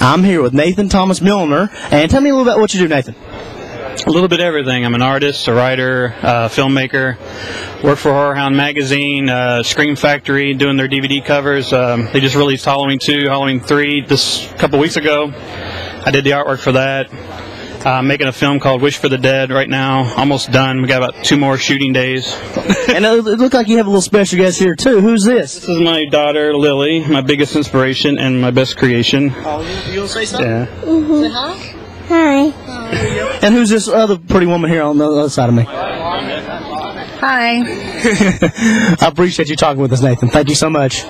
I'm here with Nathan Thomas Milner. And tell me a little bit about what you do, Nathan. A little bit of everything. I'm an artist, a writer, uh, filmmaker. Work for Horror Hound Magazine, uh, Scream Factory, doing their DVD covers. Um, they just released Halloween 2, Halloween 3 this couple weeks ago. I did the artwork for that. Uh, making a film called Wish for the Dead right now. Almost done. We got about two more shooting days. and it looked like you have a little special guest here too. Who's this? This is my daughter Lily, my biggest inspiration and my best creation. Oh, you, you want to say something? Yeah. Say hi. Hi. And who's this other pretty woman here on the other side of me? Hi. I appreciate you talking with us, Nathan. Thank you so much.